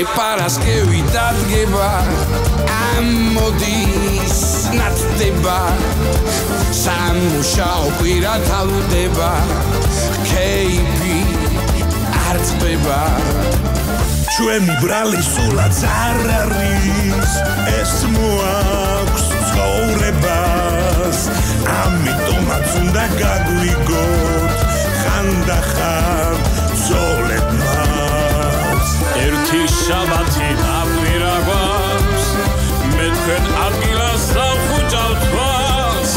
მალე პარასკევი დადგება. ამოდის ნათდება. სამუშაო კვირა თავდება კეიფი არწება ჩვენი ბრალი სულაც არ არის ეს მოაქვს ცხოვრებას შაბათი დაგვირა გვაქვს მე თქვენ ადგილას დავხუჭავთ თვალს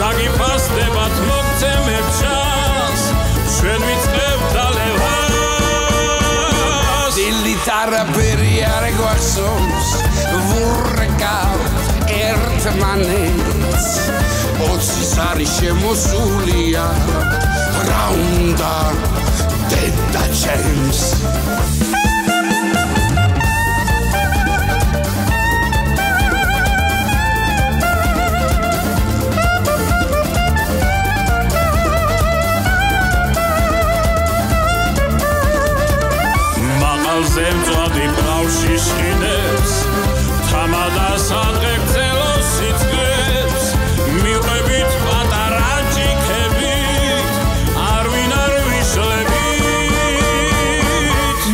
დაგიფასდებათ მოგცემებ ჩას ჩვენ ვიწყებ დალევას. დილით არაფერი არ გვახსოვს. ვურკავ ერთმანეთს. ოცის არის შემოსულია. რა უნდა დედა ჩემს მაღალზე მწვადი ბავში შინებს თამადას აღექცელო სიცხეს მიყვებით პატარა ჭიქებით არვინ არ ვიშლებით.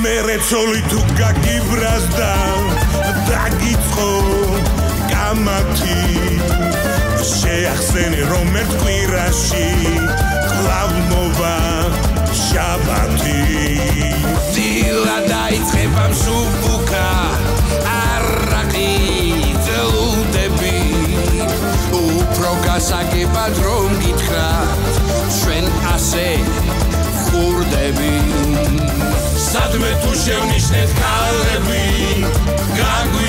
მე რეცოლი თუ გაგიბრას და დაგიწყო გამათი. შეახსენე რომ ერთ დაიწყება მსუბუქა არაყი ძელუდები. უფრო გასაგებად რომ გითხრა ჩვენ ასე ხურდები. სადმე თუ შევნიშნეთ ქალები გაგვირვის